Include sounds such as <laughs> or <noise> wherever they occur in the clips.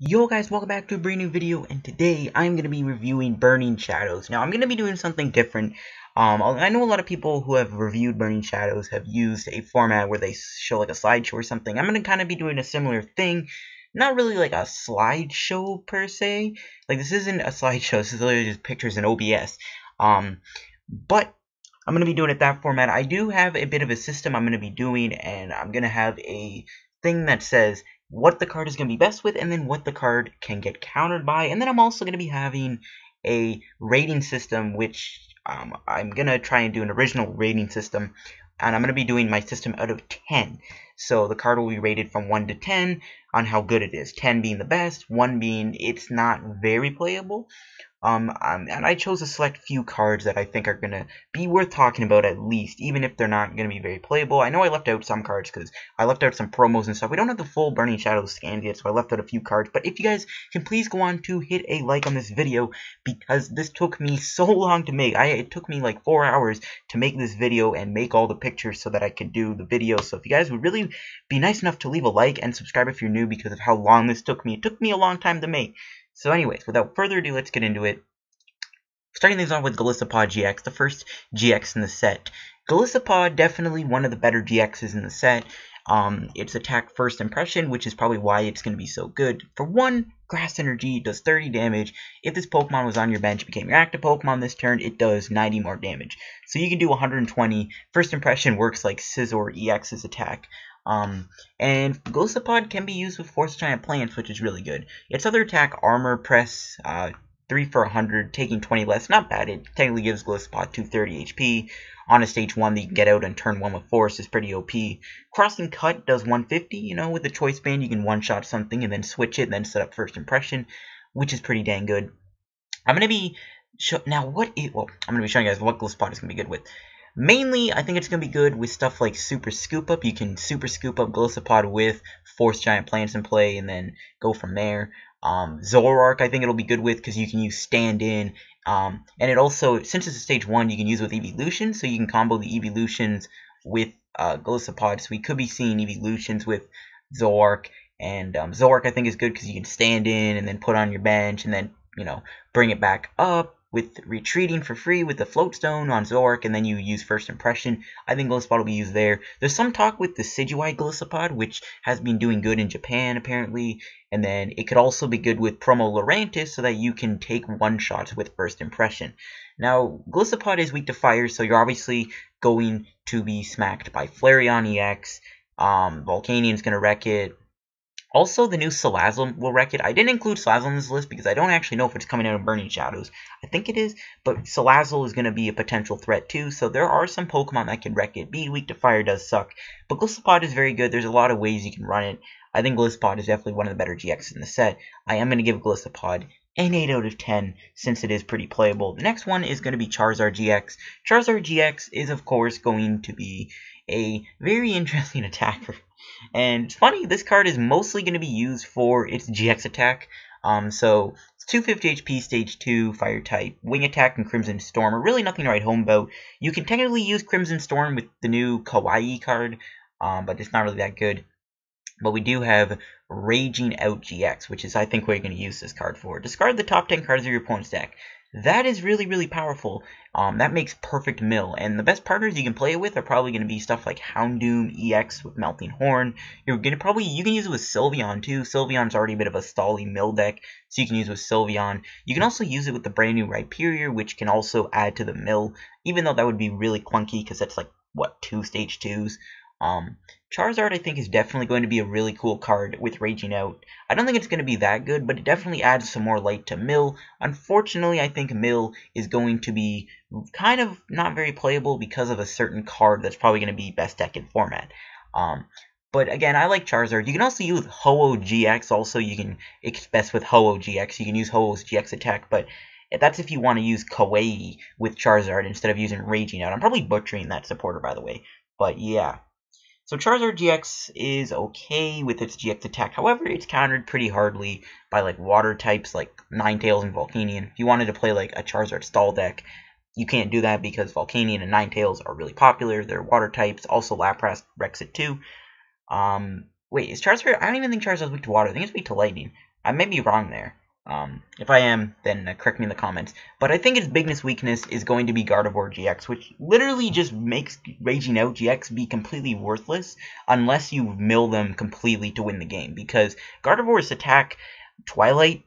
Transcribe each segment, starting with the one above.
Yo guys, welcome back to a brand new video, and today I'm going to be reviewing Burning Shadows. Now, I'm going to be doing something different. Um, I know a lot of people who have reviewed Burning Shadows have used a format where they show like a slideshow or something. I'm going to kind of be doing a similar thing. Not really like a slideshow per se. Like, this isn't a slideshow, <laughs> this is literally just pictures in OBS. Um, but I'm going to be doing it that format. I do have a bit of a system I'm going to be doing, and I'm going to have a thing that says what the card is going to be best with, and then what the card can get countered by. And then I'm also going to be having a rating system, which um, I'm going to try and do an original rating system. And I'm going to be doing my system out of 10. So the card will be rated from 1 to 10 on how good it is. 10 being the best, 1 being it's not very playable. Um, um, and I chose a select few cards that I think are going to be worth talking about at least, even if they're not going to be very playable. I know I left out some cards because I left out some promos and stuff. We don't have the full Burning Shadows scans yet, so I left out a few cards. But if you guys can please go on to hit a like on this video because this took me <laughs> so long to make. I It took me like four hours to make this video and make all the pictures so that I could do the video. So if you guys would really be nice enough to leave a like and subscribe if you're new because of how long this took me. It took me a long time to make. So anyways, without further ado, let's get into it. Starting things off with Golisopod GX, the first GX in the set. Golisopod, definitely one of the better GXs in the set. Um, its attack first impression, which is probably why it's going to be so good. For one, Grass Energy does 30 damage. If this Pokemon was on your bench, became your active Pokemon this turn, it does 90 more damage. So you can do 120. First impression works like Scizor EX's attack. Um, and Golisopod can be used with Forest Giant Plants, which is really good. Its other attack, Armor Press, uh, 3 for 100, taking 20 less, not bad. It technically gives Golisopod 230 HP. On a stage 1 that you can get out and turn 1 with Forest is pretty OP. Crossing Cut does 150, you know, with the Choice Band you can one-shot something and then switch it and then set up First Impression, which is pretty dang good. I'm going to be... Now, what. Well, I'm going to be showing you guys what Golisopod is going to be good with. Mainly, I think it's going to be good with stuff like Super Scoop Up. You can Super Scoop Up Golisopod with Forest Giant Plants in play and then go from there. Um, Zoroark, I think it'll be good with because you can use Stand In. Um, and it also, since it's a stage 1, you can use with Evolution, so you can combo the Evolutions with uh, Golisopod. So we could be seeing Evolutions with Zoroark. And um, Zoroark, I think, is good because you can stand in and then put on your bench and then, you know, bring it back up with retreating for free with the float stone on Zoroark, and then you use first impression. I think Golisopod will be used there. There's some talk with the Decidueye Golisopod, which has been doing good in Japan apparently, and then it could also be good with Promo Lurantis so that you can take one shots with first impression. Now, Golisopod is weak to fire, so you're obviously going to be smacked by Flareon EX. Um, Volcanion's going to wreck it. Also, the new Salazzle will wreck it. I didn't include Salazzle on this list because I don't actually know if it's coming out of Burning Shadows. I think it is, but Salazzle is going to be a potential threat too, so there are some Pokemon that can wreck it. Being weak to fire does suck, but Golisopod is very good. There's a lot of ways you can run it. I think Golisopod is definitely one of the better GXs in the set. I am going to give Golisopod an 8 out of 10 since it is pretty playable. The next one is going to be Charizard GX. Charizard GX is, of course, going to be a very interesting <laughs> attacker. And it's funny, this card is mostly going to be used for its GX attack. Um, so, it's 250 HP, Stage 2, Fire type. Wing Attack and Crimson Storm are really nothing to write home about. You can technically use Crimson Storm with the new Kiawe card, um, but it's not really that good. But we do have Raging Out GX, which is, I think, what you're going to use this card for. Discard the top 10 cards of your opponent's deck. That is really, really powerful. Um, that makes perfect mill. And the best partners you can play it with are probably going to be stuff like Houndoom EX with Melting Horn. You're going to probably, you can use it with Sylveon too. Sylveon's already a bit of a stally mill deck, so you can use it with Sylveon. You can also use it with the brand new Rhyperior, which can also add to the mill, even though that would be really clunky because that's like, what, two stage twos. Um, Charizard, I think, is definitely going to be a really cool card with Raging Out. I don't think it's going to be that good, but it definitely adds some more light to Mill. Unfortunately, I think Mill is going to be kind of not very playable because of a certain card that's probably going to be best deck in format. Um, but again, I like Charizard. You can also use Ho-Oh GX. Also, you can best with Ho-Oh GX. You can use Ho-Oh's GX attack, but that's if you want to use Kiawe with Charizard instead of using Raging Out. I'm probably butchering that supporter, by the way. But yeah. So Charizard GX is okay with its GX attack, however, it's countered pretty hardly by like water types like Ninetales and Volcanion. If you wanted to play like a Charizard stall deck, you can't do that because Volcanion and Ninetales are really popular. They're water types. Also, Lapras wrecks it too. Um, wait, is Charizard? I don't even think Charizard's weak to water. I think it's weak to lightning. I may be wrong there. Um, if I am, then uh, correct me in the comments. But I think its biggest weakness is going to be Gardevoir GX, which literally just makes Raging Out GX be completely worthless unless you mill them completely to win the game. Because Gardevoir's attack Twilight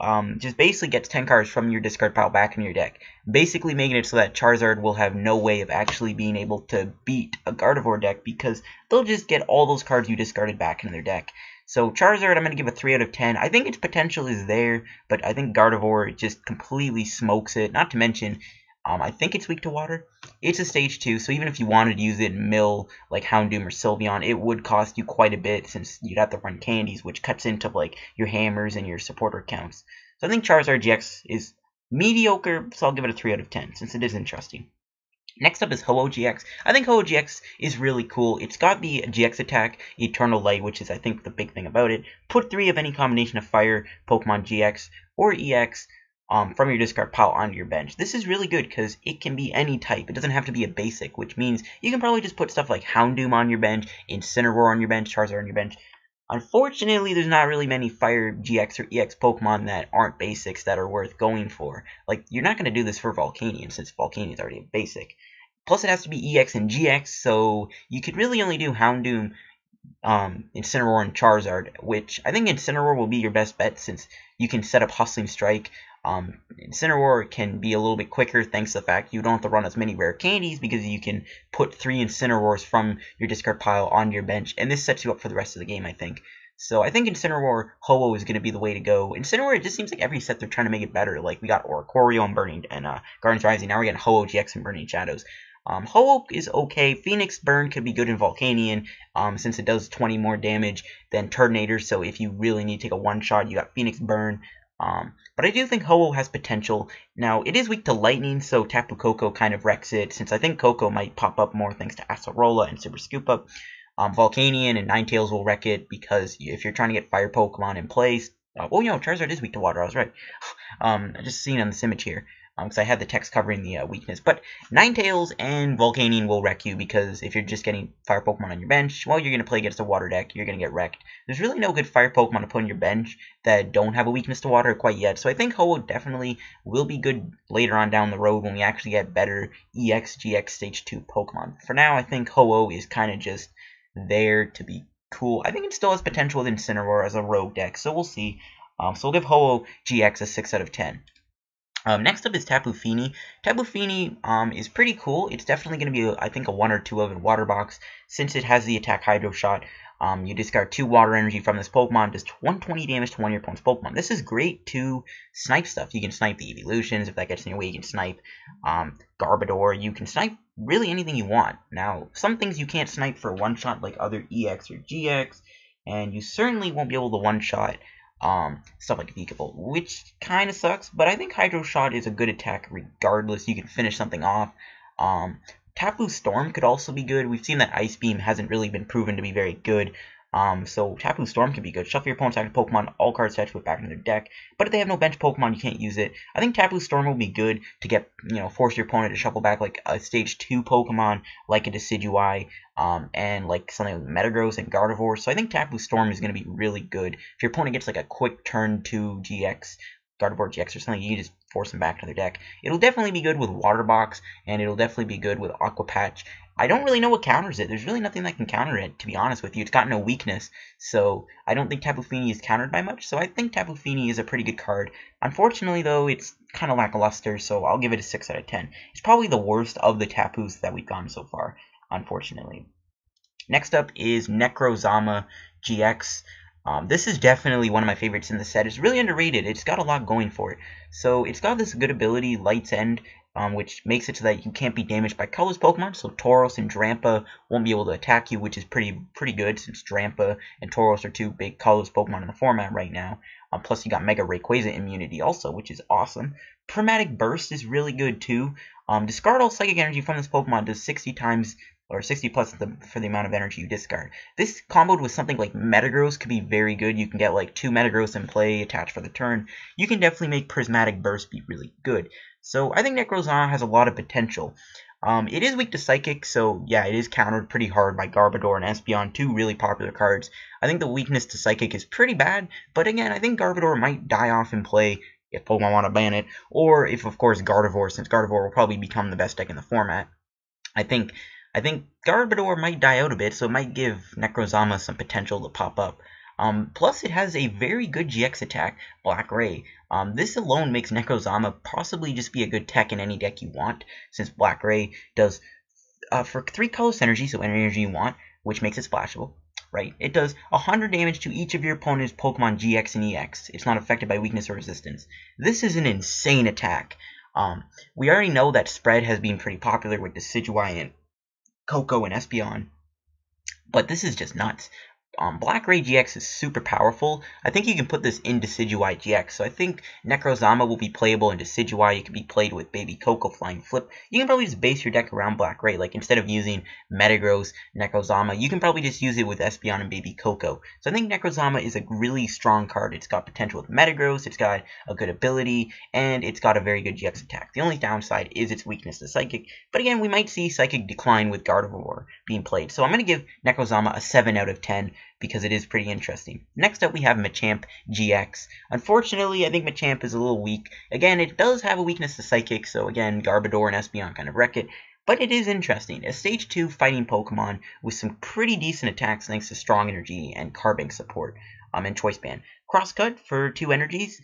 um, just basically gets 10 cards from your discard pile back in your deck, basically making it so that Charizard will have no way of actually being able to beat a Gardevoir deck because they'll just get all those cards you discarded back in their deck. So Charizard, I'm going to give a 3 out of 10. I think its potential is there, but I think Gardevoir just completely smokes it. Not to mention, um, I think it's weak to water. It's a stage 2, so even if you wanted to use it in mill, like Houndoom or Sylveon, it would cost you quite a bit since you'd have to run candies, which cuts into like your hammers and your supporter counts. So I think Charizard GX is mediocre, so I'll give it a 3 out of 10, since it is interesting. Next up is Ho-Oh GX. I think Ho-Oh GX is really cool. It's got the GX attack, Eternal Light, which is, I think, the big thing about it. Put three of any combination of Fire, Pokemon GX, or EX um, from your discard pile onto your bench. This is really good because it can be any type. It doesn't have to be a basic, which means you can probably just put stuff like Houndoom on your bench, Incineroar on your bench, Charizard on your bench. Unfortunately, there's not really many Fire GX or EX Pokemon that aren't basics that are worth going for. Like, you're not going to do this for Volcanion, since Volcanion is already a basic. Plus, it has to be EX and GX, so you could really only do Houndoom, um, Incineroar, and Charizard, which I think Incineroar will be your best bet since you can set up Hustling Strike, um, Incineroar can be a little bit quicker thanks to the fact you don't have to run as many rare candies because you can put three Incineroars from your discard pile on your bench, and this sets you up for the rest of the game, I think. So I think Incineroar Ho-Oh is going to be the way to go. Incineroar, it just seems like every set they're trying to make it better. Like, we got Oricorio and Burning, and uh, Guardians Rising, now we're getting Ho-Oh GX and Burning Shadows. Um, Ho-Oh is okay. Phoenix Burn could be good in Volcanion, um, since it does 20 more damage than Turtonator, so if you really need to take a one-shot, you got Phoenix Burn. Um, but I do think Ho-Oh has potential. Now, it is weak to Lightning, so Tapu Koko kind of wrecks it, since I think Koko might pop up more thanks to Acerola and Super Scoop Up. Um, Volcanion and Ninetales will wreck it, because if you're trying to get Fire Pokemon in place... Uh, oh, you know, Charizard is weak to Water, I was right. <laughs> um, just seen on this image here because um, I had the text covering the uh, weakness. But Ninetales and Volcanion will wreck you because if you're just getting fire Pokemon on your bench, well, you're going to play against a water deck, you're going to get wrecked. There's really no good fire Pokemon to put on your bench that don't have a weakness to water quite yet, so I think Ho-Oh definitely will be good later on down the road when we actually get better EX, GX Stage 2 Pokemon. For now, I think Ho-Oh is kind of just there to be cool. I think it still has potential with Incineroar as a rogue deck, so we'll see. Um, so we'll give Ho-Oh GX a 6 out of 10. Um, next up is Tapu Fini. Tapu Fini um, is pretty cool. It's definitely going to be, I think, a 1 or 2 of a water box. Since it has the attack Hydro Shot, um, you discard 2 water energy from this Pokemon, does 120 damage to one of your opponent's Pokemon. This is great to snipe stuff. You can snipe the evolutions. If that gets in your way, you can snipe um, Garbodor. You can snipe really anything you want. Now, some things you can't snipe for one shot, like other EX or GX, and you certainly won't be able to one shot um, stuff like Vikavolt, which kind of sucks, but I think Hydro Shot is a good attack regardless. You can finish something off. Um, Tapu Storm could also be good. We've seen that Ice Beam hasn't really been proven to be very good. Um, so Tapu Storm can be good. Shuffle your opponent's active Pokemon, all cards attached it back in their deck. But if they have no bench Pokemon, you can't use it. I think Tapu Storm will be good to get, you know, force your opponent to shuffle back like a stage 2 Pokemon, like a Decidueye, um, and like something like Metagross and Gardevoir. So I think Tapu Storm is going to be really good. If your opponent gets like a quick turn to GX, Gardevoir GX or something, you just force them back to their deck. It'll definitely be good with Water Box, and it'll definitely be good with Aqua Patch. I don't really know what counters it. There's really nothing that can counter it, to be honest with you. It's got no weakness, so I don't think Tapu Fini is countered by much, so I think Tapu Fini is a pretty good card. Unfortunately, though, it's kind of lackluster, so I'll give it a 6 out of 10. It's probably the worst of the Tapus that we've gotten so far, unfortunately. Next up is Necrozma GX. Um, this is definitely one of my favorites in the set. It's really underrated. It's got a lot going for it. So it's got this good ability, Light's End, um, which makes it so that you can't be damaged by colorless Pokemon. So Tauros and Drampa won't be able to attack you, which is pretty pretty good since Drampa and Tauros are two big colorless Pokemon in the format right now. Um, plus you got Mega Rayquaza immunity also, which is awesome. Prismatic Burst is really good too. Um, discard all Psychic Energy from this Pokemon does 60 times or 60 plus the, for the amount of energy you discard. This comboed with something like Metagross could be very good. You can get like two Metagross in play attached for the turn. You can definitely make Prismatic Burst be really good. So I think Necrozma has a lot of potential. Um, it is weak to Psychic, so yeah, it is countered pretty hard by Garbodor and Espeon, two really popular cards. I think the weakness to Psychic is pretty bad, but again, I think Garbodor might die off in play if Pokemon want to ban it, or if, of course, Gardevoir, since Gardevoir will probably become the best deck in the format. I think I think Garbodor might die out a bit, so it might give Necrozma some potential to pop up. Um, plus, it has a very good GX attack, Black Ray. Um, this alone makes Necrozma possibly just be a good tech in any deck you want, since Black Ray does, uh, for 3 colorless energy, so any energy you want, which makes it splashable, right? It does 100 damage to each of your opponent's Pokemon GX and EX. It's not affected by weakness or resistance. This is an insane attack. Um, we already know that Spread has been pretty popular with Decidueye and Koko and Espeon, but this is just nuts um, Black Ray GX is super powerful. I think you can put this in Decidueye GX. So I think Necrozma will be playable in Decidueye. It can be played with Baby Koko Flying Flip. You can probably just base your deck around Black Ray. Like instead of using Metagross, Necrozma, you can probably just use it with Espeon and Baby Koko. So I think Necrozma is a really strong card. It's got potential with Metagross. It's got a good ability, and it's got a very good GX attack. The only downside is its weakness to Psychic. But again, we might see Psychic decline with Gardevoir being played. So I'm going to give Necrozma a 7 out of 10 because it is pretty interesting. Next up, we have Machamp GX. Unfortunately, I think Machamp is a little weak. Again, it does have a weakness to Psychic, so again, Garbodor and Espeon kind of wreck it. But it is interesting. A Stage 2 fighting Pokemon with some pretty decent attacks thanks to Strong Energy and Carbink support um, and Choice Band. Crosscut for 2 energies.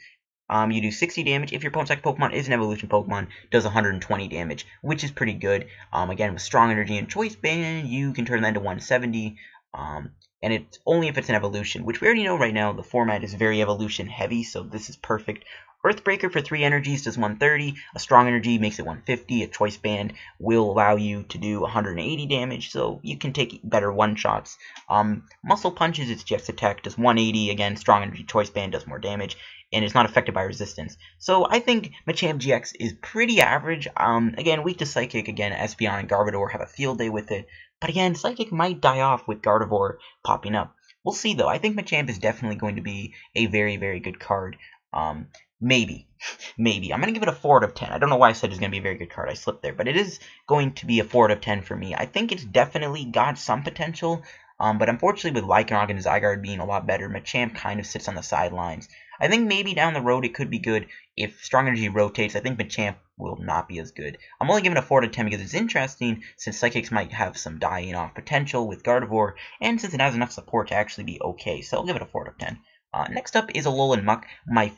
Um, you do 60 damage. If your opponent's Pokemon is an evolution Pokemon, does 120 damage, which is pretty good. Um, again, with strong energy and choice band, you can turn that into 170. Um, and it's only if it's an evolution, which we already know right now the format is very evolution heavy, so this is perfect. Earthbreaker for 3 energies does 130, a strong energy makes it 150, a choice band will allow you to do 180 damage, so you can take better one-shots. Um, muscle punches its GX attack, does 180, again, strong energy choice band does more damage, and it's not affected by resistance. So I think Machamp GX is pretty average. Um, again, weak to Psychic, again, Espeon and Garbodor have a field day with it, but again, Psychic might die off with Gardevoir popping up. We'll see, though. I think Machamp is definitely going to be a very, very good card. Um, maybe. <laughs> maybe. I'm going to give it a 4 out of 10. I don't know why I said it's going to be a very good card. I slipped there. But it is going to be a 4 out of 10 for me. I think it's definitely got some potential. Um, but unfortunately, with Lycanroc and Zygarde being a lot better, Machamp kind of sits on the sidelines. I think maybe down the road it could be good if Strong Energy rotates. I think Machamp will not be as good. I'm only giving a 4 to 10 because it's interesting, since Psychics might have some dying off potential with Gardevoir, and since it has enough support to actually be okay, so I'll give it a 4 to 10. Uh, next up is Alolan Muk, my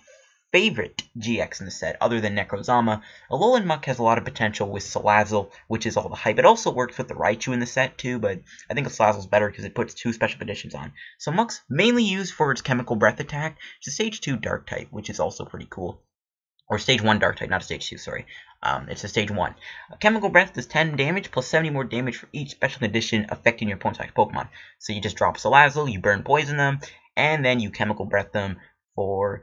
favorite GX in the set, other than Necrozma. Alolan Muk has a lot of potential with Salazzle, which is all the hype. It also works with the Raichu in the set, too, but I think Salazzle's better because it puts two special conditions on. So Muk's mainly used for its Chemical Breath attack. It's a Stage 2 Dark type, which is also pretty cool. Or Stage 1 Dark type, not a Stage 2, sorry. Um, it's a Stage 1. A Chemical Breath does 10 damage, plus 70 more damage for each special condition affecting your opponent's Pokemon. So you just drop Salazzle, you burn poison them, and then you Chemical Breath them for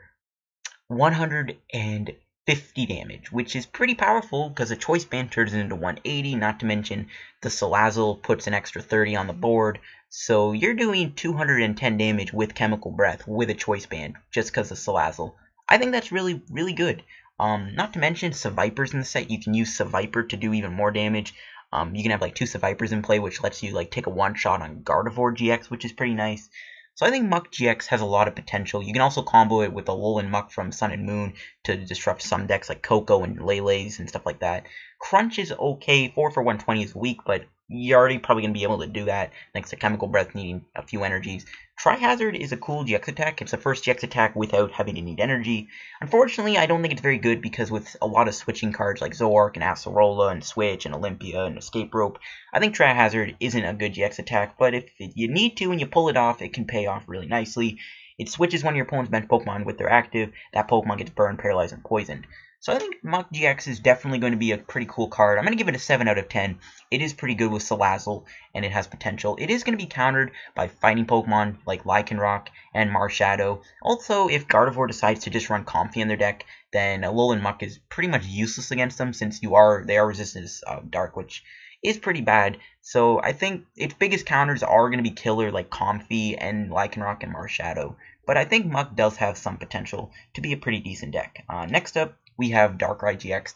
150 damage, which is pretty powerful because a choice band turns it into 180, not to mention the Salazzle puts an extra 30 on the board. So you're doing 210 damage with Chemical Breath with a choice band just because of Salazzle. I think that's really, really good. Um, not to mention Sevipers in the set. You can use Seviper to do even more damage. Um, you can have like two Sevipers in play, which lets you like take a one shot on Gardevoir GX, which is pretty nice. So I think Muk GX has a lot of potential. You can also combo it with Alolan Muk from Sun and Moon to disrupt some decks like Koko and Lele's and stuff like that. Crunch is okay. 4 for 120 is weak, but you're already probably going to be able to do that next to Chemical Breath needing a few energies. Trihazard is a cool GX attack. It's the first GX attack without having to need energy. Unfortunately, I don't think it's very good because with a lot of switching cards like Zoroark and Acerola and Switch and Olympia and Escape Rope, I think Trihazard isn't a good GX attack, but if you need to and you pull it off, it can pay off really nicely. It switches one of your opponent's bench Pokemon with their active. That Pokemon gets burned, paralyzed, and poisoned. So I think Muk GX is definitely going to be a pretty cool card. I'm going to give it a 7 out of 10. It is pretty good with Salazzle, and it has potential. It is going to be countered by fighting Pokemon like Lycanroc and Marshadow. Also, if Gardevoir decides to just run Comfey in their deck, then Alolan Muk is pretty much useless against them since you are they are resistant to uh, Dark, which is pretty bad. So I think its biggest counters are going to be killer like Comfey and Lycanroc and Marshadow. But I think Muk does have some potential to be a pretty decent deck. Uh, next up, we have Darkrai GX.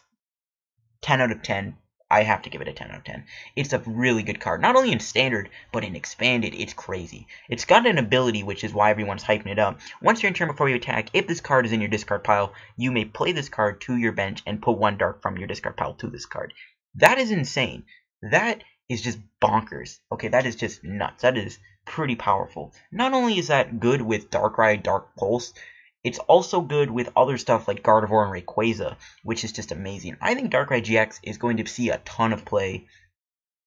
10 out of 10. I have to give it a 10 out of 10. It's a really good card. Not only in standard, but in expanded, it's crazy. It's got an ability, which is why everyone's hyping it up. Once you're in turn before you attack, if this card is in your discard pile, you may play this card to your bench and put one dark from your discard pile to this card. That is insane. That is just bonkers. Okay, that is just nuts. That is pretty powerful. Not only is that good with Darkrai, Dark Pulse, it's also good with other stuff like Gardevoir and Rayquaza, which is just amazing. I think Darkrai GX is going to see a ton of play.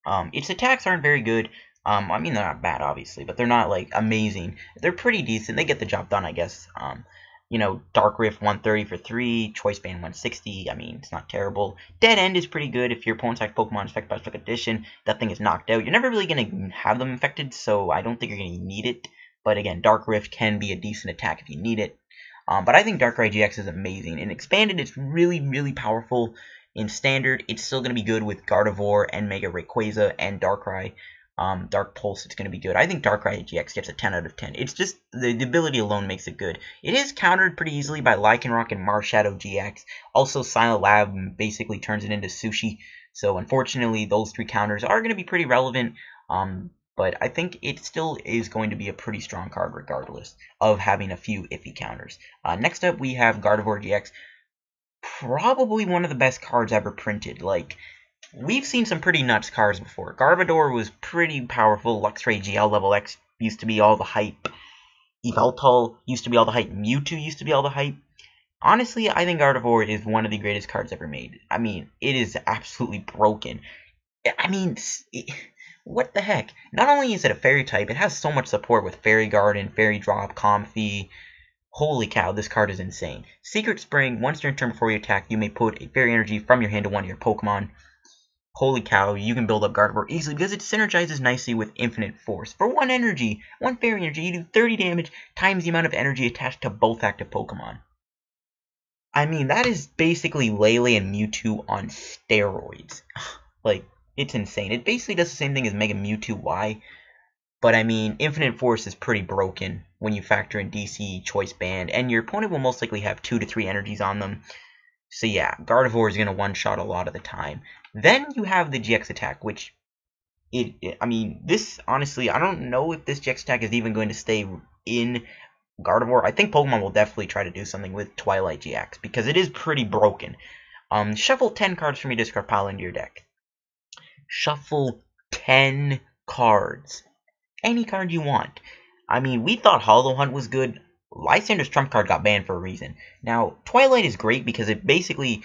Um, its attacks aren't very good. Um, I mean, they're not bad, obviously, but they're not, like, amazing. They're pretty decent. They get the job done, I guess. Um, you know, Dark Rift 130 for 3, Choice Band 160, I mean, it's not terrible. Dead End is pretty good if your opponent's like Pokemon is affected by Special Condition, that thing is knocked out. You're never really going to have them infected, so I don't think you're going to need it. But again, Dark Rift can be a decent attack if you need it. Um, but I think Darkrai GX is amazing. In Expanded, it's really, really powerful. In Standard, it's still going to be good with Gardevoir and Mega Rayquaza and Darkrai. Um, Dark Pulse, it's going to be good. I think Darkrai GX gets a 10 out of 10. It's just, the, the ability alone makes it good. It is countered pretty easily by Lycanroc and Marshadow GX. Also, Silent Lab basically turns it into Sushi. So, unfortunately, those three counters are going to be pretty relevant. Um, but I think it still is going to be a pretty strong card regardless of having a few iffy counters. Uh, next up, we have Gardevoir GX. Probably one of the best cards ever printed. Like, we've seen some pretty nuts cards before. Garbodor was pretty powerful. Luxray GL level X used to be all the hype. Yveltal used to be all the hype. Mewtwo used to be all the hype. Honestly, I think Gardevoir is one of the greatest cards ever made. I mean, it is absolutely broken. I mean, it, what the heck? Not only is it a fairy type, it has so much support with Fairy Garden, Fairy Drop, Comfey. Holy cow, this card is insane. Secret Spring, once during turn before you attack, you may put a Fairy Energy from your hand to one of your Pokemon. Holy cow, you can build up Gardevoir easily because it synergizes nicely with Infinite Force. For one energy, one Fairy Energy, you do 30 damage times the amount of energy attached to both active Pokemon. I mean, that is basically Lele and Mewtwo on steroids. <sighs> like, it's insane. It basically does the same thing as Mega Mewtwo Y, but I mean, Infinite Force is pretty broken when you factor in DC, Choice Band, and your opponent will most likely have 2 to 3 energies on them. So yeah, Gardevoir is going to one-shot a lot of the time. Then you have the GX attack, which, it, it, I mean, this, honestly, I don't know if this GX attack is even going to stay in Gardevoir. I think Pokemon will definitely try to do something with Twilight GX, because it is pretty broken. Um, shuffle 10 cards from your discard pile into your deck shuffle 10 cards. Any card you want. I mean, we thought Hollow Hunt was good. Lysandre's trump card got banned for a reason. Now, Twilight is great because it basically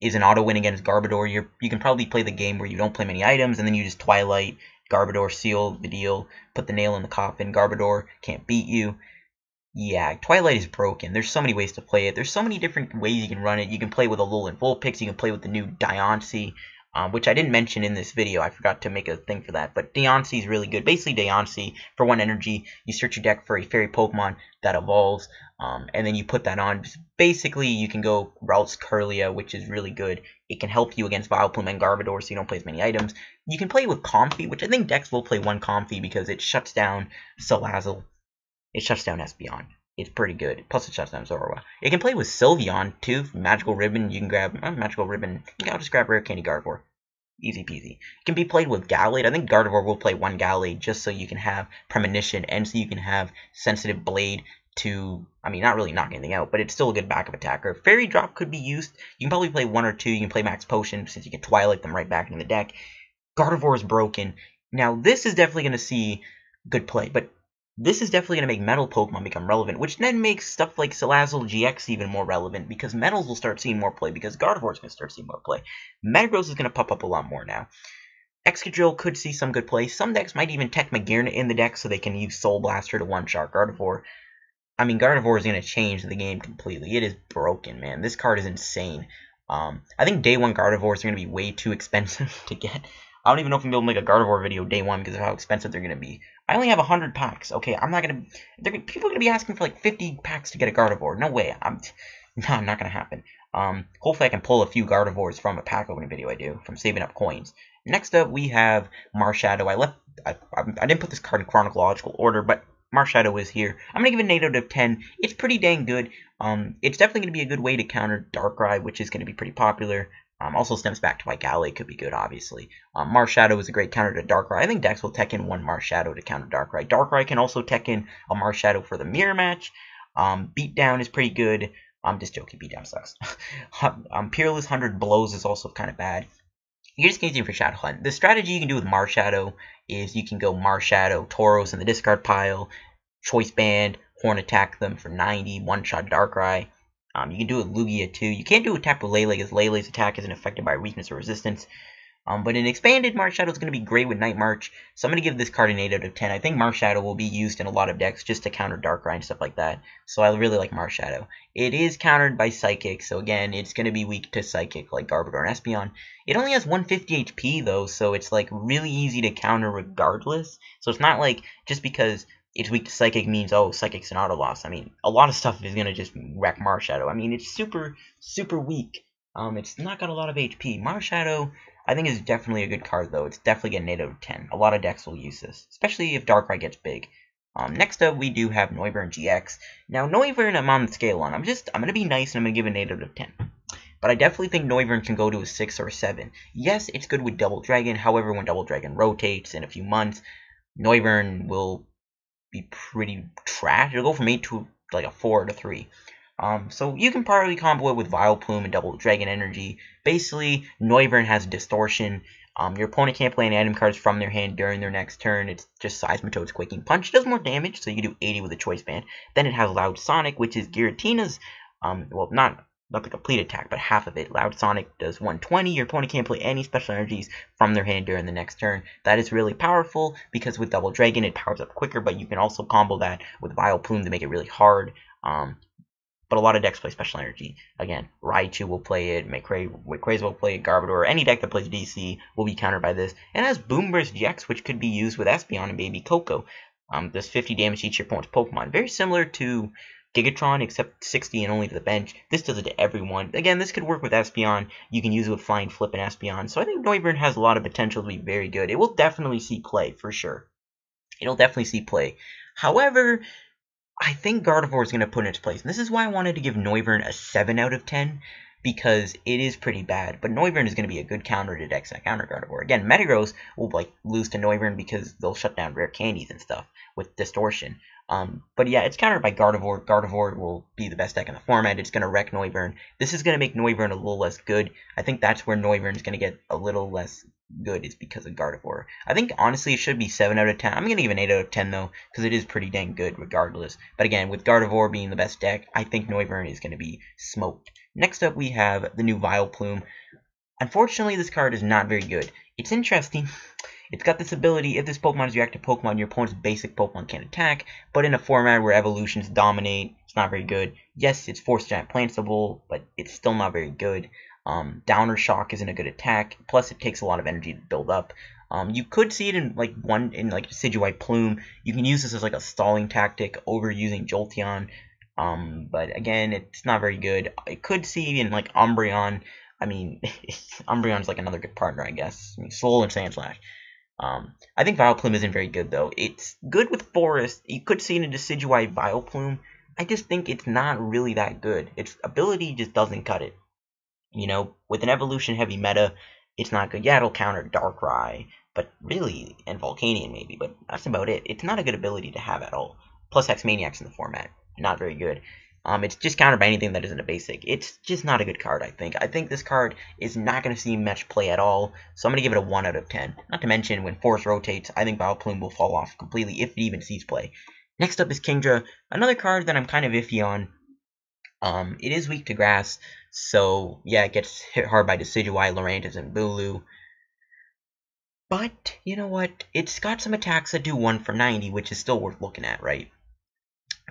is an auto win against Garbodor. you you can probably play the game where you don't play many items, and then you just Twilight, Garbodor, seal the deal, put the nail in the coffin. Garbodor can't beat you. Yeah, Twilight is broken. There's so many ways to play it. There's so many different ways you can run it. You can play with a Alolan Vulpix. You can play with the new Diancie um, which I didn't mention in this video. I forgot to make a thing for that. But Diancie is really good. Basically, Diancie, for one energy, you search your deck for a fairy Pokemon that evolves, um, and then you put that on. Basically, you can go Routes Kirlia, which is really good. It can help you against Vileplume and Garbodor, so you don't play as many items. You can play with Comfey, which I think decks will play one Comfey because it shuts down Salazzle. It shuts down Espeon it's pretty good. Plus it shuts down Zorua. It can play with Sylveon too. Magical Ribbon, you can grab uh, Magical Ribbon. I'll just grab Rare Candy Gardevoir. Easy peasy. It can be played with Gallade. I think Gardevoir will play one Gallade just so you can have Premonition and so you can have Sensitive Blade to, I mean, not really knock anything out, but it's still a good backup attacker. Fairy Drop could be used. You can probably play one or two. You can play Max Potion since you can Twilight them right back into the deck. Gardevoir is broken. Now, this is definitely going to see good play, but this is definitely going to make metal Pokemon become relevant, which then makes stuff like Salazzle GX even more relevant, because metals will start seeing more play, because Gardevoir is going to start seeing more play. Metagross is going to pop up a lot more now. Excadrill could see some good play. Some decks might even tech Magearna in the deck so they can use Soul Blaster to one-shot Gardevoir. I mean, Gardevoir is going to change the game completely. It is broken, man. This card is insane. Um, I think Day 1 Gardevoirs are going to be way too <laughs> expensive to get. I don't even know if I'm able to make a Gardevoir video day one because of how expensive they're going to be. I only have 100 packs. Okay, I'm not going to... People are going to be asking for like 50 packs to get a Gardevoir. No way. I'm... <laughs> No, not going to happen. Um, hopefully I can pull a few Gardevoirs from a pack opening video I do, from saving up coins. Next up, we have Marshadow. I left... I, I, I didn't put this card in chronological order, but Marshadow is here. I'm going to give it an 8 out of 10. It's pretty dang good. Um, it's definitely going to be a good way to counter Darkrai, which is going to be pretty popular. Um, also stems back to why Gallade could be good, obviously. Um, Marshadow is a great counter to Darkrai. I think Dex will tech in one Marshadow to counter Darkrai. Darkrai can also tech in a Marshadow for the mirror match. Um, Beatdown is pretty good. I'm just joking, Beatdown sucks. <laughs> um, Peerless 100 blows is also kind of bad. You're just using for Shadow Hunt. The strategy you can do with Marshadow is you can go Marshadow, Tauros in the discard pile, Choice Band, Horn attack them for 90, one-shot Darkrai. Um, you can do it Lugia too. You can't do attack with Lele because Lele's attack isn't affected by weakness or resistance. Um, but an expanded Marshadow is going to be great with Night March, so I'm going to give this card an 8 out of 10. I think Marshadow will be used in a lot of decks just to counter Darkrai and stuff like that, so I really like Marshadow. It is countered by Psychic, so again, it's going to be weak to Psychic like Garbodor and Espeon. It only has 150 HP though, so it's like really easy to counter regardless. So it's not like just because it's weak to Psychic means, oh, Psychic's an auto loss. I mean, a lot of stuff is going to just wreck Marshadow. I mean, it's super, super weak. Um, it's not got a lot of HP. Marshadow, I think, is definitely a good card, though. It's definitely getting 8 out of 10. A lot of decks will use this, especially if Darkrai gets big. Um, next up, we do have Noivern GX. Now, Noivern, I'm on the scale on. I'm just, I'm going to be nice and I'm to give it an 8 out of 10. But I definitely think Noivern can go to a 6 or a 7. Yes, it's good with Double Dragon. However, when Double Dragon rotates in a few months, Noivern will be pretty trash. It'll go from 8 to like a 4 to 3. Um, so you can probably combo it with Vileplume and Double Dragon Energy. Basically, Noivern has Distortion. Um, your opponent can't play any item cards from their hand during their next turn. It's just Seismitoad's Quaking Punch. It does more damage, so you can do 80 with a Choice Band. Then it has Loud Sonic, which is Giratina's, um, well, not not the complete attack, but half of it. Loud Sonic does 120. Your opponent can't play any special energies from their hand during the next turn. That is really powerful because with Double Dragon, it powers up quicker, but you can also combo that with Vileplume to make it really hard. Um, but a lot of decks play special energy. Again, Raichu will play it, Rayquaza will play it, Garbodor, any deck that plays DC will be countered by this. And it has Boomburst GX, which could be used with Espeon and Baby Koko. Um, does 50 damage each your opponent's Pokemon. Very similar to Gigatron, except 60 and only to the bench. This does it to everyone. Again, this could work with Espeon. You can use it with Flying Flip and Espeon. So I think Noivern has a lot of potential to be very good. It will definitely see play, for sure. It'll definitely see play. However, I think Gardevoir is going to put in its place. And this is why I wanted to give Noivern a 7 out of 10 because it is pretty bad. But Noivern is going to be a good counter to decks that counter Gardevoir. Again, Metagross will like lose to Noivern because they'll shut down rare candies and stuff with distortion. Um, but yeah, it's countered by Gardevoir. Gardevoir will be the best deck in the format. It's going to wreck Noivern. This is going to make Noivern a little less good. I think that's where Noivern is going to get a little less good is because of Gardevoir. I think honestly it should be 7 out of 10. I'm going to give an 8 out of 10 though because it is pretty dang good regardless. But again, with Gardevoir being the best deck, I think Noivern is going to be smoked. Next up we have the new Vileplume. Unfortunately, this card is not very good. It's interesting. <laughs> It's got this ability, if this Pokemon is your active Pokemon, your opponent's basic Pokemon can't attack, but in a format where evolutions dominate, it's not very good. Yes, it's Forest Giant Plantable, but it's still not very good. Um, Downer Shock isn't a good attack, plus it takes a lot of energy to build up. Um, you could see it in like one in like Decidueye Plume. You can use this as like a stalling tactic over using Jolteon. Um, but again, it's not very good. I could see in like Umbreon. I mean, <laughs> Umbreon's like another good partner, I guess. I mean, Soul and Sandslash. Um, I think Vileplume isn't very good, though. It's good with Forest. You could see in a Decidueye Vileplume. I just think it's not really that good. Its ability just doesn't cut it. You know, with an evolution-heavy meta, it's not good. Yeah, it'll counter Darkrai, but really, and Volcanion maybe, but that's about it. It's not a good ability to have at all. Plus Hex-Maniacs in the format. Not very good. Um, it's just countered by anything that isn't a basic. It's just not a good card, I think. I think this card is not going to see much play at all, so I'm going to give it a 1 out of 10. Not to mention, when Forest rotates, I think Vileplume will fall off completely, if it even sees play. Next up is Kingdra, another card that I'm kind of iffy on. Um, it is weak to grass, so yeah, it gets hit hard by Decidueye, Lurantis, and Bulu. But, you know what, it's got some attacks that do 1 for 90, which is still worth looking at, right?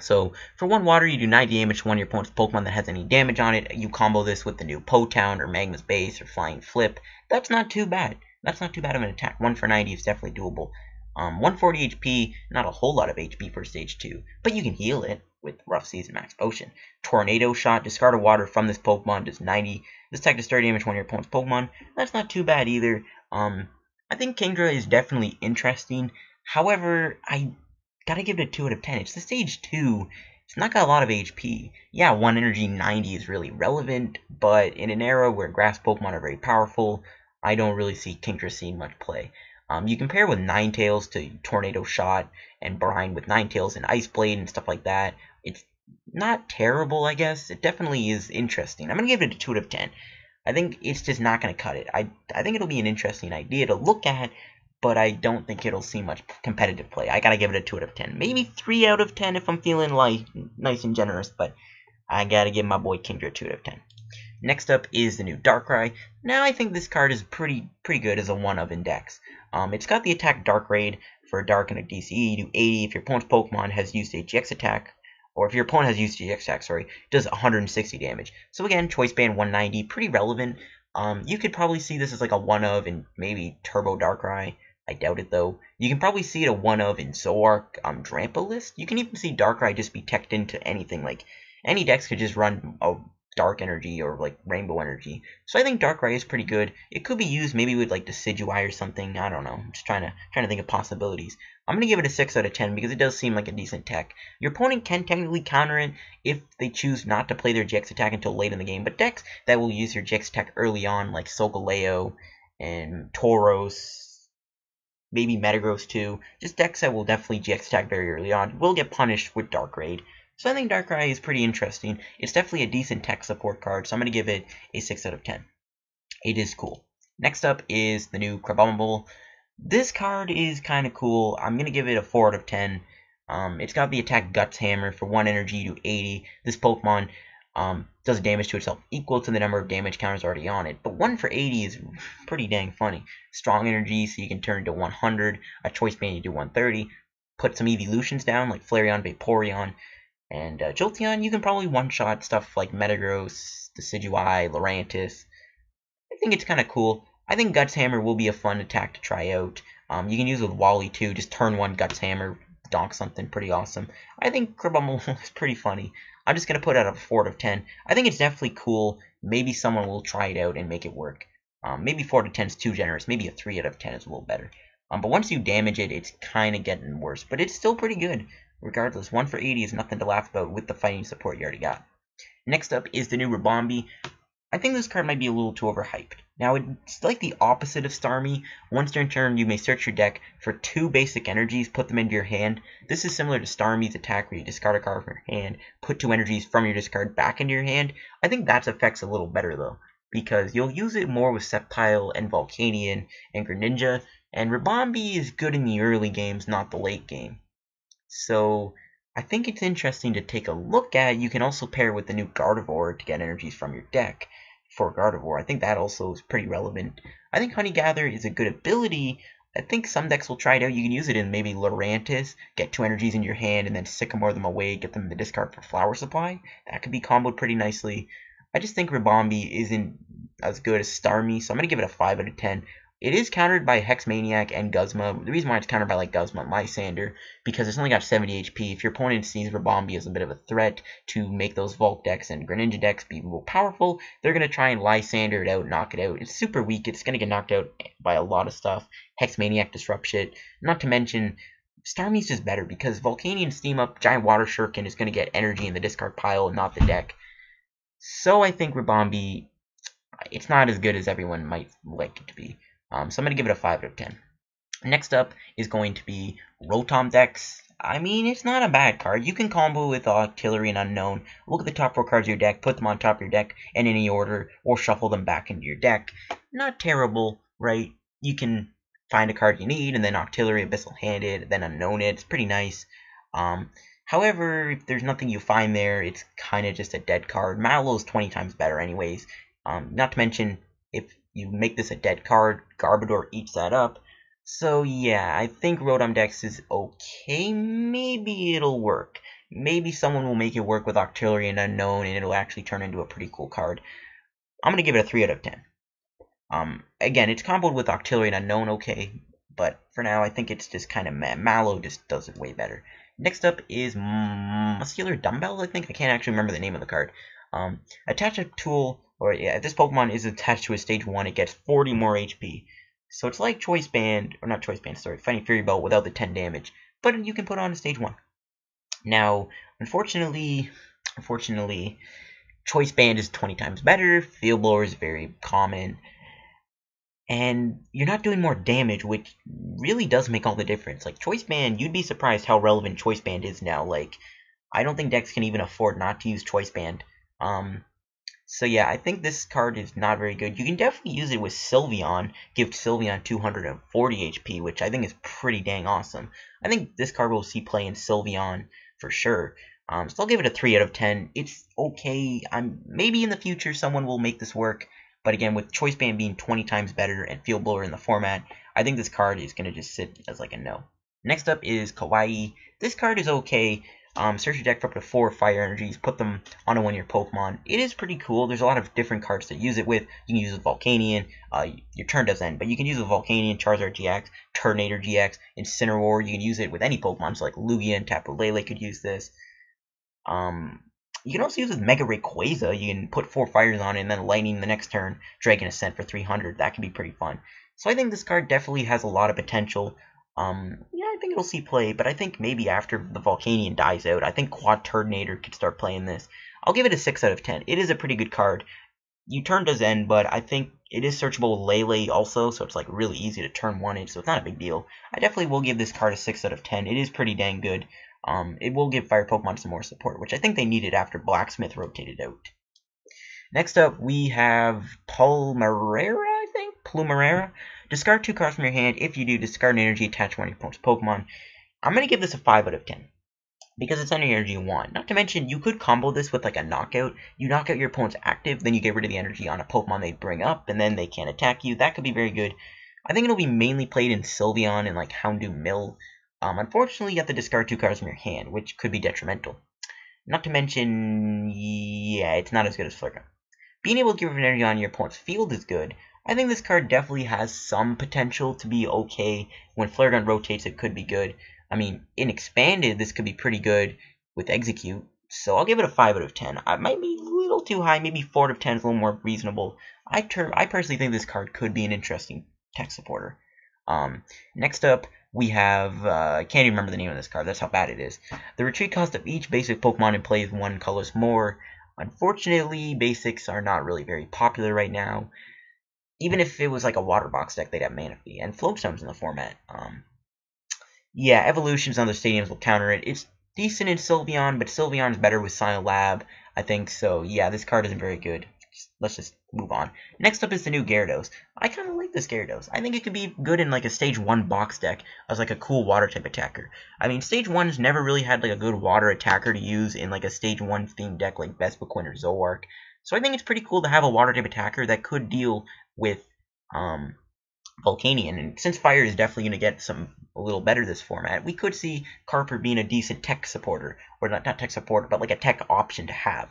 So for one water, you do 90 damage to one of your opponent's Pokemon that has any damage on it. You combo this with the new Po Town or Magma's Base or Flying Flip. That's not too bad. That's not too bad of an attack. 1 for 90 is definitely doable. Um, 140 HP, not a whole lot of HP for Stage 2, but you can heal it with Rough Season Max Potion. Tornado Shot, discard a water from this Pokemon, does 90. This attack does 30 damage to one of your opponent's Pokemon. That's not too bad either. Um, I think Kingdra is definitely interesting. However, I gotta give it a 2 out of 10. It's the stage 2. It's not got a lot of HP. Yeah, 1 energy 90 is really relevant, but in an era where grass Pokemon are very powerful, I don't really see Kingdra seeing much play. Um, you compare with Ninetales to Tornado Shot and Brine with Ninetales and Ice Blade and stuff like that. It's not terrible, I guess. It definitely is interesting. I'm going to give it a 2 out of 10. I think it's just not going to cut it. I, I think it'll be an interesting idea to look at, but I don't think it'll see much competitive play. I got to give it a 2 out of 10. Maybe 3 out of 10 if I'm feeling like nice and generous, but I got to give my boy Kingdra a 2 out of 10. Next up is the new Darkrai. Now I think this card is pretty pretty good as a one-of index. Um, it's got the attack Dark Raid for a Dark and a DCE, do 80 if your opponent's Pokemon has used a GX attack, or if your opponent has used GX attack, sorry, does 160 damage. So again, Choice Band 190, pretty relevant. Um, you could probably see this as like a one of in maybe Turbo Darkrai. I doubt it though. You can probably see it a one of in Zoroark um, Drampa list. You can even see Darkrai just be teched into anything. Like any decks could just run a dark energy or like rainbow energy. So I think Darkrai is pretty good. It could be used maybe with like Decidueye or something. I don't know. I'm just trying to trying to think of possibilities. I'm gonna give it a six out of ten because it does seem like a decent tech. Your opponent can technically counter it if they choose not to play their GX attack until late in the game. But decks that will use your GX attack early on, like Solgaleo and Tauros, maybe Metagross too, just decks that will definitely GX attack very early on, will get punished with Dark Raid. So I think Darkrai is pretty interesting. It's definitely a decent tech support card, so I'm going to give it a 6 out of 10. It is cool. Next up is the new Crabominable. This card is kind of cool. I'm going to give it a 4 out of 10. Um, it's got the attack Guts Hammer for 1 energy to 80. This Pokemon um, does damage to itself equal to the number of damage counters already on it. But 1 for 80 is pretty dang funny. Strong energy, so you can turn to 100. A Choice Band, you do 130. Put some evolutions down, like Flareon, Vaporeon. And uh, Jolteon, you can probably one-shot stuff like Metagross, Decidueye, Lurantis. I think it's kind of cool. I think Guts Hammer will be a fun attack to try out. Um, you can use with Wally too. Just turn one Guts Hammer, donk something pretty awesome. I think Crabominable <laughs> is pretty funny. I'm just going to put out a 4 out of 10. I think it's definitely cool. Maybe someone will try it out and make it work. Um, maybe 4 out of 10 is too generous. Maybe a 3 out of 10 is a little better. Um, but once you damage it, it's kind of getting worse. But it's still pretty good. Regardless, 1 for 80 is nothing to laugh about with the fighting support you already got. Next up is the new Ribombee. I think this card might be a little too overhyped. Now, it's like the opposite of Starmie. Once during turn, you may search your deck for two basic energies, put them into your hand. This is similar to Starmie's attack where you discard a card from your hand, put two energies from your discard back into your hand. I think that effect's a little better, though, because you'll use it more with Sceptile and Volcanion and Greninja, and Ribombee is good in the early games, not the late game. So I think it's interesting to take a look at. You can also pair with the new Gardevoir to get energies from your deck for Gardevoir. I think that also is pretty relevant. I think Honey Gather is a good ability. I think some decks will try it out. You can use it in maybe Lurantis, get two energies in your hand, and then sycamore them away, get them in the discard for Flower Supply. That could be comboed pretty nicely. I just think Ribombee isn't as good as Starmie, so I'm going to give it a 5 out of 10. It is countered by Hex Maniac and Guzma. The reason why it's countered by like Guzma and Lysandre, because it's only got 70 HP. If your opponent sees Ribombee as a bit of a threat to make those Volt decks and Greninja decks be more powerful, they're going to try and Lysandre it out, knock it out. It's super weak. It's going to get knocked out by a lot of stuff. Hex Maniac disrupts it. Not to mention, Starmie's just better because Volcanion Steam Up, Giant Water Shuriken is going to get energy in the discard pile, not the deck. So I think Ribombee, it's not as good as everyone might like it to be. Um, so I'm going to give it a 5 out of 10. Next up is going to be Rotom Dex. I mean, it's not a bad card. You can combo with Octillery and Unown. Look at the top four cards of your deck, put them on top of your deck in any order, or shuffle them back into your deck. Not terrible, right? You can find a card you need, and then Octillery, Abyssal Handed, then Unown it. It's pretty nice. Um, however, if there's nothing you find there, it's kind of just a dead card. Mallow is 20 times better anyways. Um, not to mention, if you make this a dead card, Garbodor eats that up. So yeah, I think Rotom Dex is okay. Maybe it'll work. Maybe someone will make it work with Octillery and Unown and it'll actually turn into a pretty cool card. I'm gonna give it a 3 out of 10. Um, again, it's comboed with Octillery and Unown okay, but for now, I think it's just kind of meh. Mallow just does it way better. Next up is Muscular Dumbbell, I think. I can't actually remember the name of the card. Um, attach a tool, or yeah, if this Pokemon is attached to a stage 1, it gets 40 more HP. So it's like Choice Band, or not Choice Band, sorry, Fighting Fury Belt without the 10 damage. But you can put on a stage 1. Now, unfortunately, unfortunately, Choice Band is 20 times better, Field Blower is very common, and you're not doing more damage, which really does make all the difference. Like, Choice Band, you'd be surprised how relevant Choice Band is now. Like, I don't think decks can even afford not to use Choice Band. Um, so yeah, I think this card is not very good. You can definitely use it with Sylveon, give Sylveon 240 HP, which I think is pretty dang awesome. I think this card will see play in Sylveon for sure. Um, so I'll give it a 3 out of 10. It's okay. I'm Maybe in the future someone will make this work. But again, with Choice Band being 20 times better and Field Blower in the format, I think this card is going to just sit as like a no. Next up is Kiawe. This card is okay. Um, search your deck for up to four fire energies, put them on a one-year Pokemon. It is pretty cool. There's a lot of different cards to use it with. You can use with Volcanion. Uh, your turn does end, but you can use with Volcanion, Charizard GX, Turtonator GX, Incineroar. You can use it with any Pokemon, so like Lugia and Tapu Lele could use this. Um, you can also use it with Mega Rayquaza. You can put four fires on it and then lightning the next turn, Dragon Ascent for 300. That can be pretty fun. So I think this card definitely has a lot of potential. Um, yeah, I think it'll see play, but I think maybe after the Volcanion dies out, I think Quad Turtonator could start playing this. I'll give it a 6 out of 10. It is a pretty good card. You turn does end, but I think it is searchable with Lele also, so it's like really easy to turn one in, so it's not a big deal. I definitely will give this card a 6 out of 10. It is pretty dang good. Um, it will give Fire Pokemon some more support, which I think they needed after Blacksmith rotated out. Next up, we have Palmerera, I think? Plumeria. Discard two cards from your hand. If you do, discard an energy attached to one of your opponent's Pokemon. I'm going to give this a 5 out of 10. Because it's an energy you want. Not to mention, you could combo this with like a knockout. You knock out your opponent's active, then you get rid of the energy on a Pokemon they bring up, and then they can't attack you. That could be very good. I think it'll be mainly played in Sylveon and like Houndoom Mill. Um, unfortunately, you have to discard two cards from your hand, which could be detrimental. Not to mention, yeah, it's not as good as Flare Being able to give energy on your opponent's field is good, I think this card definitely has some potential to be okay. When Flare Gun rotates, it could be good. I mean, in Expanded, this could be pretty good with Execute. So I'll give it a 5 out of 10. I might be a little too high, maybe 4 out of 10 is a little more reasonable. I, I personally think this card could be an interesting tech supporter. Um, next up, we have, uh, I can't even remember the name of this card, that's how bad it is. The retreat cost of each basic Pokemon in play is one colors more. Unfortunately, basics are not really very popular right now even if it was like a water box deck, they'd have Manaphy and Floatstones in the format. Um, yeah, evolutions on the stadiums will counter it. It's decent in Sylveon, but Sylveon's better with Silent Lab, I think. So yeah, this card isn't very good. Let's just move on. Next up is the new Gyarados. I kind of like this Gyarados. I think it could be good in like a Stage 1 box deck as like a cool water type attacker. I mean, Stage 1's never really had like a good water attacker to use in like a Stage 1 themed deck like Vespiquen or Zoroark. So I think it's pretty cool to have a water type attacker that could deal with um, Volcanion. And since Fire is definitely going to get some a little better this format, we could see Carper being a decent tech supporter, or not, not tech supporter, but like a tech option to have.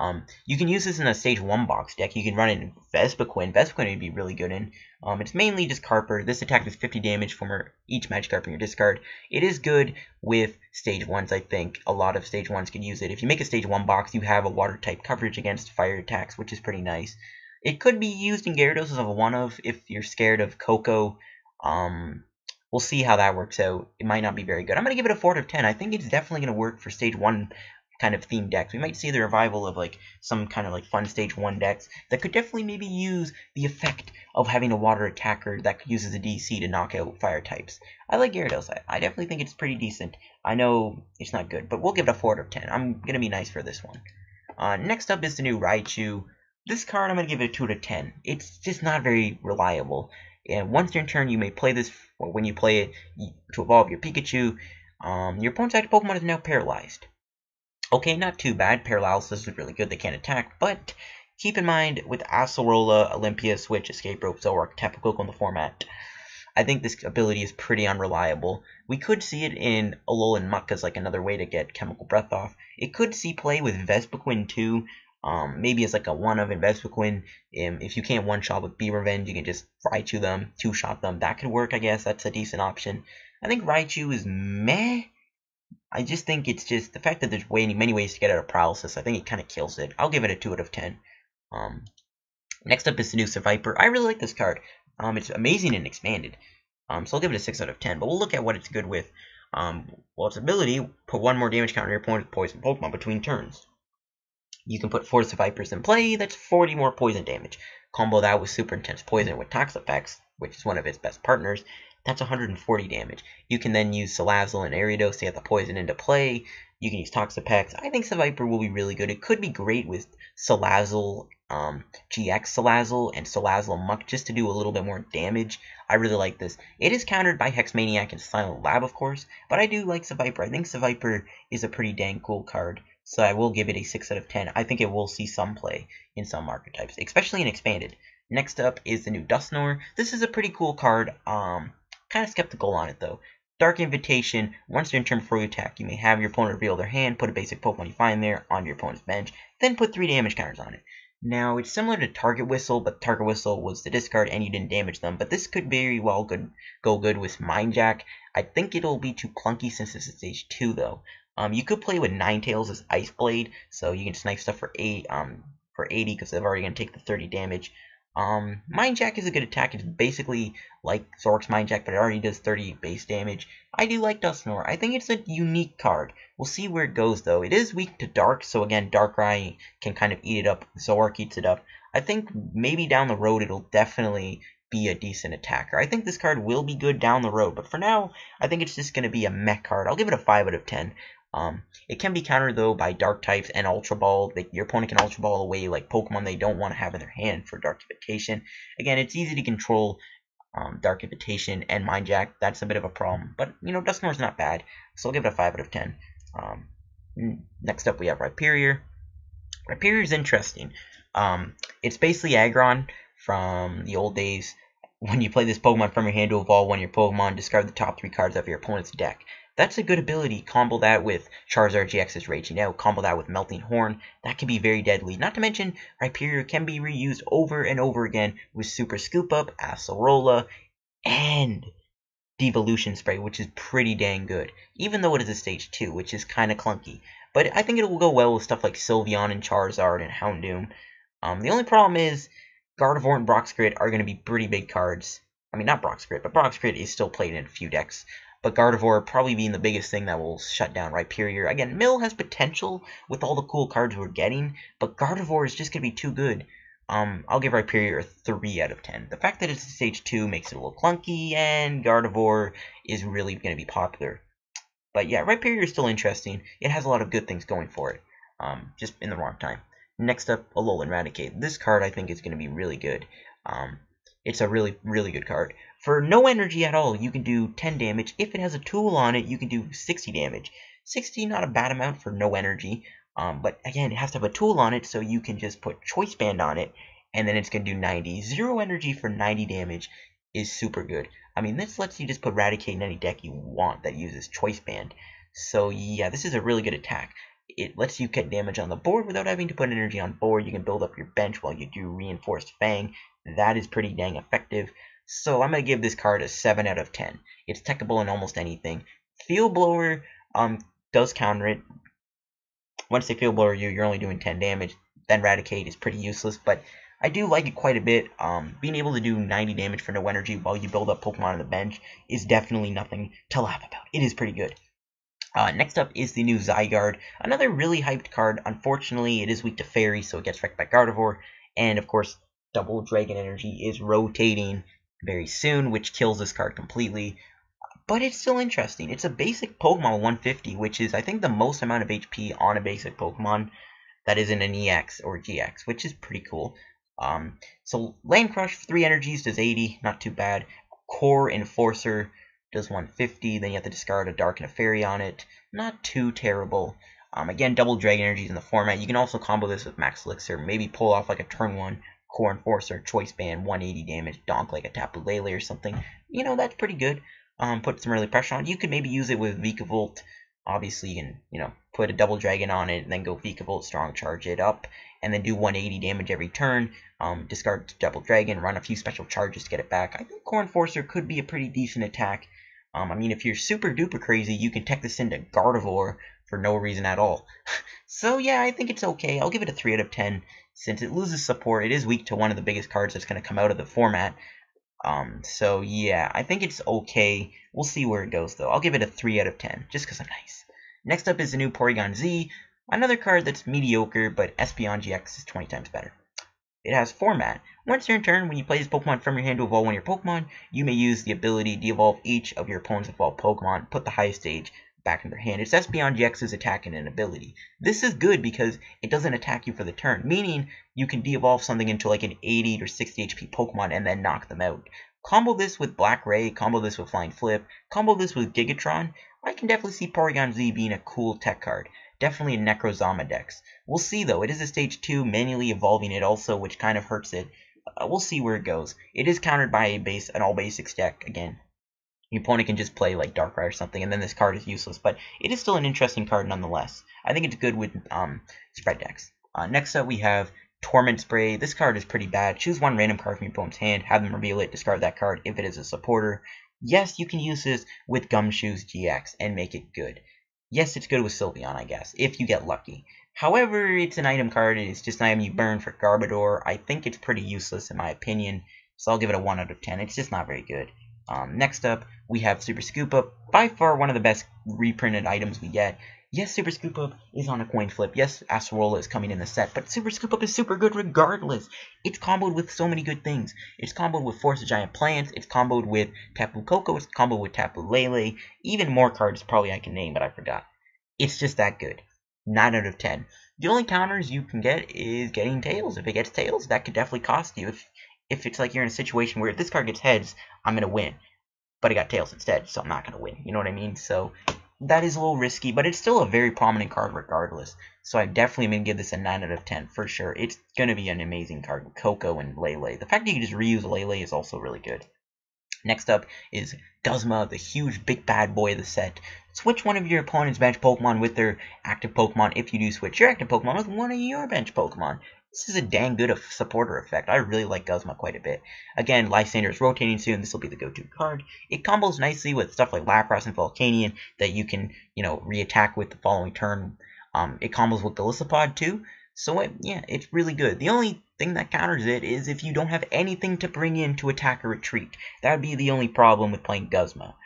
Um, you can use this in a stage 1 box deck. You can run it in Vespiquen. Vespiquen would be really good in. Um, it's mainly just Carper. This attack does 50 damage from each Magikarp in your discard. It is good with stage 1s, I think. A lot of stage 1s can use it. If you make a stage 1 box, you have a water type coverage against fire attacks, which is pretty nice. It could be used in Gyarados as a one-of if you're scared of Koko. Um, we'll see how that works out. It might not be very good. I'm going to give it a 4 out of 10. I think it's definitely going to work for stage 1 kind of theme decks. We might see the revival of like some kind of like fun stage 1 decks that could definitely maybe use the effect of having a water attacker that uses a DC to knock out fire types. I like Gyarados. I, I definitely think it's pretty decent. I know it's not good, but we'll give it a 4 out of 10. I'm going to be nice for this one. Uh, next up is the new Raichu. This card, I'm going to give it a 2 to 10. It's just not very reliable. And once your turn, you may play this, or when you play it, to evolve your Pikachu. Um, your opponent's active Pokemon is now paralyzed. Okay, not too bad. Paralysis is really good. They can't attack, but keep in mind with Acerola, Olympia, Switch, Escape Rope, Zoroark, Tapu in the format, I think this ability is pretty unreliable. We could see it in Alolan Muk as like another way to get Chemical Breath off. It could see play with Vespiquen too, um, maybe it's like a one of Vespiquen. Um, if you can't one shot with Bee Revenge, you can just Raichu them, two shot them. That could work, I guess. That's a decent option. I think Raichu is meh. I just think it's just the fact that there's way, many ways to get out of paralysis. I think it kind of kills it. I'll give it a 2 out of 10. Um, next up is the new Seviper. I really like this card. Um, it's amazing and expanded. Um, so I'll give it a 6 out of 10. But we'll look at what it's good with. Um, well, its ability, put one more damage counter on your opponent's poison Pokemon between turns. You can put Force of Vipers in play, that's 40 more poison damage. Combo that with Super Intense Poison with Tox Effects, which is one of its best partners, that's 140 damage. You can then use Salazzle and Ariados to get the poison into play. You can use Toxapex. I think Seviper will be really good. It could be great with Salazzle, um, GX Salazzle, and Salazzle Muk just to do a little bit more damage. I really like this. It is countered by Hexmaniac and Silent Lab, of course, but I do like Seviper. I think Seviper is a pretty dang cool card, so I will give it a 6 out of 10. I think it will see some play in some archetypes, especially in Expanded. Next up is the new Dusknoir. This is a pretty cool card. Um, kind of skeptical on it, though. Dark Invitation, once during turn before you attack, you may have your opponent reveal their hand, put a basic Pokemon you find there on your opponent's bench, then put 3 damage counters on it. Now, it's similar to Target Whistle, but Target Whistle was the discard and you didn't damage them, but this could very well good, go good with Mind Jack. I think it'll be too clunky since this is stage 2, though. Um, you could play with Ninetales as Ice Blade, so you can snipe stuff for 8, um, for 80 because they're already going to take the 30 damage. Um, Mind Jack is a good attack. It's basically like Zork's Mind Jack, but it already does 30 base damage. I do like Dusknoir. I think it's a unique card. We'll see where it goes, though. It is weak to Dark, so again, Darkrai can kind of eat it up. Zork eats it up. I think maybe down the road it'll definitely be a decent attacker. I think this card will be good down the road, but for now, I think it's just going to be a mech card. I'll give it a 5 out of 10. Um, it can be countered though by dark types and ultra ball. Like your opponent can ultra ball away like Pokemon they don't want to have in their hand for dark invitation. Again, it's easy to control um, dark invitation and mind jack. That's a bit of a problem, but you know Dusknoir's not bad, so I'll give it a five out of ten. Um, next up we have Rhyperior. Rhyperior is interesting. Um, it's basically Aggron from the old days. When you play this Pokemon from your hand to evolve one of your Pokemon, discard the top three cards of your opponent's deck. That's a good ability. Combo that with Charizard GX's Raging Out. Combo that with Melting Horn. That can be very deadly. Not to mention, Rhyperior can be reused over and over again with Super Scoop Up, Acerola, and Devolution Spray, which is pretty dang good. Even though it is a Stage 2, which is kind of clunky. But I think it will go well with stuff like Sylveon and Charizard and Houndoom. Um, the only problem is Gardevoir and Brock's Grit are going to be pretty big cards. I mean, not Brock's Grit, but Brock's Grit is still played in a few decks. But Gardevoir probably being the biggest thing that will shut down Rhyperior. Again, Mill has potential with all the cool cards we're getting, but Gardevoir is just going to be too good. Um, I'll give Rhyperior a 3 out of 10. The fact that it's stage 2 makes it a little clunky, and Gardevoir is really going to be popular. But yeah, Rhyperior is still interesting. It has a lot of good things going for it, um, just in the wrong time. Next up, Alolan Raticate. This card I think is going to be really good. Um, it's a really, really good card. For no energy at all, you can do 10 damage. If it has a tool on it, you can do 60 damage. 60, not a bad amount for no energy. Um, but again, it has to have a tool on it, so you can just put Choice Band on it, and then it's going to do 90. Zero energy for 90 damage is super good. I mean, this lets you just put Raticate in any deck you want that uses Choice Band. So yeah, this is a really good attack. It lets you get damage on the board without having to put energy on board. You can build up your bench while you do Reinforced Fang. That is pretty dang effective. So I'm going to give this card a 7 out of 10. It's techable in almost anything. Field Blower um, does counter it. Once they Field Blower you, you're only doing 10 damage. Then Raticate is pretty useless, but I do like it quite a bit. Um, being able to do 90 damage for no energy while you build up Pokemon on the bench is definitely nothing to laugh about. It is pretty good. Uh, next up is the new Zygarde, another really hyped card. Unfortunately, it is weak to Fairy, so it gets wrecked by Gardevoir. And of course, Double Dragon Energy is rotating very soon, which kills this card completely. But it's still interesting. It's a basic Pokemon 150, which is, I think, the most amount of HP on a basic Pokemon that isn't an EX or GX, which is pretty cool. Um, so Land Crush, 3 energies, does 80, not too bad. Core Enforcer does 150, then you have to discard a Dark and a Fairy on it. Not too terrible. Um, again, double Dragon Energies in the format. You can also combo this with Max Elixir, maybe pull off like a turn 1 Core Enforcer, Choice Band, 180 damage, Donk like a Tapu Lele or something. You know, that's pretty good. Um, put some early pressure on. You could maybe use it with Vikavolt. Obviously, you can, you know, put a double dragon on it, and then go Vikavolt, strong charge it up, and then do 180 damage every turn. Um, discard double dragon, run a few special charges to get it back. I think Core Enforcer could be a pretty decent attack. Um, I mean, if you're super duper crazy, you can tech this into Gardevoir for no reason at all. <laughs> so yeah, I think it's okay. I'll give it a 3 out of 10. Since it loses support, it is weak to one of the biggest cards that's going to come out of the format. Um, so yeah, I think it's okay. We'll see where it goes though. I'll give it a 3 out of 10, just because I'm nice. Next up is the new Porygon Z, another card that's mediocre, but Espeon GX is 20 times better. It has format. Once your turn, when you play this Pokemon from your hand to evolve one of your Pokemon, you may use the ability to evolve each of your opponent's evolved Pokemon, put the highest stage back in their hand. It's Espeon GX's attack and an ability. This is good because it doesn't attack you for the turn, meaning you can de-evolve something into like an 80 or 60 HP Pokemon and then knock them out. Combo this with Black Ray, combo this with Flying Flip, combo this with Gigatron, I can definitely see Porygon Z being a cool tech card. Definitely a Necrozma Dex. We'll see though, it is a stage 2, manually evolving it also, which kind of hurts it. Uh, we'll see where it goes. It is countered by a base, an all basics deck, again. Your opponent can just play like Darkrai or something, and then this card is useless. But it is still an interesting card nonetheless. I think it's good with um, spread decks. Uh, next up, we have Torment Spray. This card is pretty bad. Choose one random card from your opponent's hand, have them reveal it, discard that card if it is a supporter. Yes, you can use this with Gumshoes GX and make it good. Yes, it's good with Sylveon, I guess, if you get lucky. However, it's an item card, and it's just an item you burn for Garbodor. I think it's pretty useless in my opinion, so I'll give it a 1 out of 10. It's just not very good. Um, next up, we have Super Scoop Up, by far one of the best reprinted items we get. Yes, Super Scoop Up is on a coin flip. Yes, Acerola is coming in the set, but Super Scoop Up is super good regardless. It's comboed with so many good things. It's comboed with Forest of Giant Plants, it's comboed with Tapu Koko, it's comboed with Tapu Lele, even more cards probably I can name, but I forgot. It's just that good. 9 out of 10. The only counters you can get is getting tails. If it gets tails, that could definitely cost you. If if it's like you're in a situation where if this card gets heads, I'm going to win. But I got tails instead, so I'm not going to win. You know what I mean? So that is a little risky, but it's still a very prominent card regardless. So I definitely am going to give this a 9 out of 10 for sure. It's going to be an amazing card Koko and Lele. The fact that you can just reuse Lele is also really good. Next up is Guzma, the huge big bad boy of the set. Switch one of your opponent's bench Pokemon with their active Pokemon if you do switch your active Pokemon with one of your bench Pokemon. This is a dang good supporter effect. I really like Guzma quite a bit. Again, Lysandre is rotating soon. This will be the go-to card. It combos nicely with stuff like Lapras and Volcanion that you can, you know, re-attack with the following turn. Um, it combos with Golisopod too. So, it, yeah, it's really good. The only thing that counters it is if you don't have anything to bring in to attack or retreat. That would be the only problem with playing Guzma. <laughs>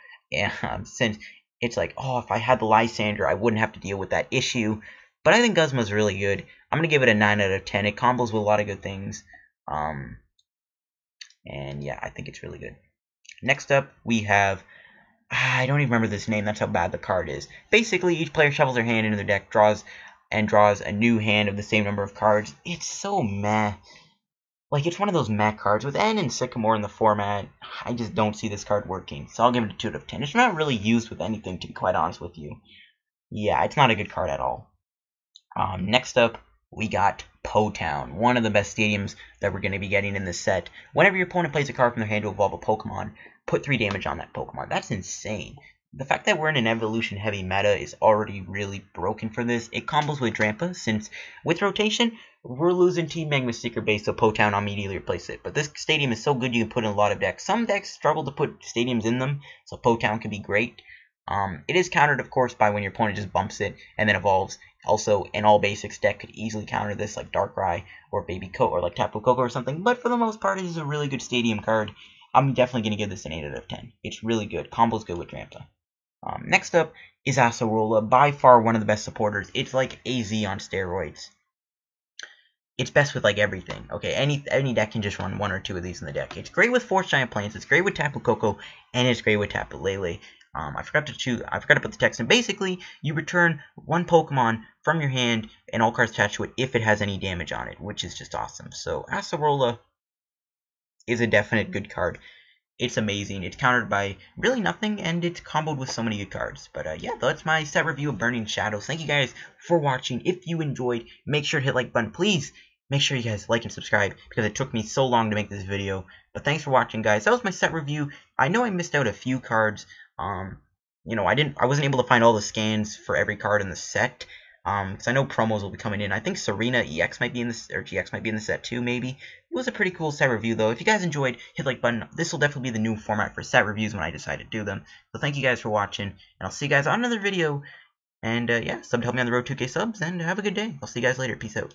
Um, since it's like, oh, if I had the Lysandre, I wouldn't have to deal with that issue. But I think Guzma's really good. I'm going to give it a 9 out of 10. It combos with a lot of good things. Um, and yeah, I think it's really good. Next up, we have... I don't even remember this name. That's how bad the card is. Basically, each player shovels their hand into their deck, draws and draws a new hand of the same number of cards. It's so meh. Like, it's one of those meh cards. With N and Sycamore in the format, I just don't see this card working. So I'll give it a 2 out of 10. It's not really used with anything, to be quite honest with you. Yeah, it's not a good card at all. Um, next up, we got Po Town, one of the best stadiums that we're going to be getting in this set. Whenever your opponent plays a card from their hand to evolve a Pokemon, put 3 damage on that Pokemon. That's insane. The fact that we're in an evolution heavy meta is already really broken for this. It combos with Drampa, since with rotation, we're losing Team Magma Secret Base, so Po Town immediately replace it. But this stadium is so good you can put in a lot of decks. Some decks struggle to put stadiums in them, so Po Town can be great. Um, it is countered, of course, by when your opponent just bumps it and then evolves. Also, an all basics deck could easily counter this, like Darkrai or Baby Coat or like Tapu Koko or something. But for the most part, it is a really good stadium card. I'm definitely going to give this an 8 out of 10. It's really good. Combo's good with Drampa. Um, next up is Acerola, by far one of the best supporters. It's like AZ on steroids. It's best with like everything. Okay, any any deck can just run one or two of these in the deck. It's great with Forest Giant Plants, it's great with Tapu Koko, and it's great with Tapu Lele. Um, I forgot to choose. I forgot to put the text in. Basically, you return one Pokemon from your hand and all cards attached to it if it has any damage on it, which is just awesome. So Acerola is a definite good card. It's amazing. It's countered by really nothing, and it's comboed with so many good cards. But uh, yeah, that's my set review of Burning Shadows. Thank you guys for watching. If you enjoyed, make sure to hit like button. Please make sure you guys like and subscribe because it took me so long to make this video. But thanks for watching, guys. That was my set review. I know I missed out a few cards. Um, you know, I didn't, I wasn't able to find all the scans for every card in the set. Um, because I know promos will be coming in. I think Serena EX might be in this, or GX might be in the set too, maybe. Was a pretty cool set review, though. If you guys enjoyed, hit like button. This will definitely be the new format for set reviews when I decide to do them. So thank you guys for watching, and I'll see you guys on another video. And, uh, yeah, sub to help me on the road 2K subs, and have a good day. I'll see you guys later. Peace out.